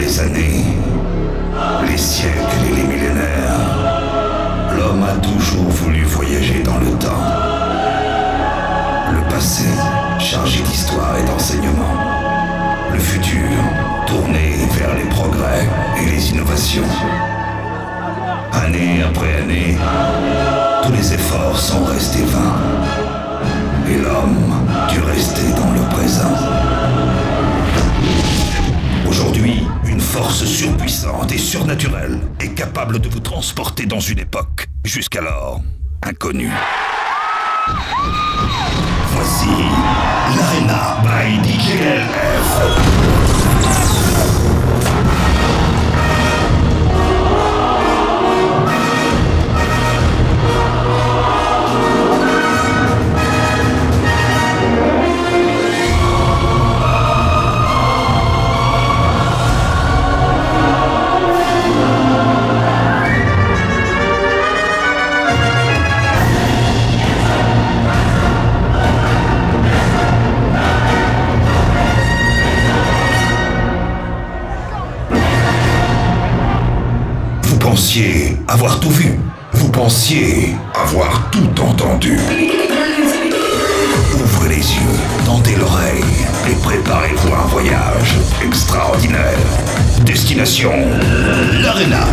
Les années, les siècles et les millénaires, l'homme a toujours voulu voyager dans le temps. Le passé, chargé d'histoire et d'enseignement. Le futur, tourné vers les progrès et les innovations. Année après année, tous les efforts sont restés vains. Force surpuissante et surnaturelle est capable de vous transporter dans une époque jusqu'alors inconnue. Voici l'Arena by DJLF. Pensiez avoir tout vu. Vous pensiez avoir tout entendu. Ouvrez les yeux, tendez l'oreille et préparez-vous à un voyage extraordinaire. Destination. L'Arena.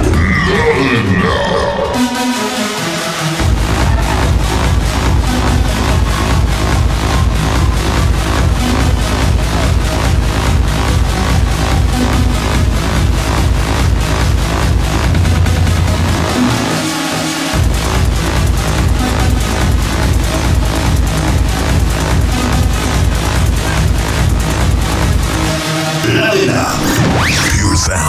Pure sound.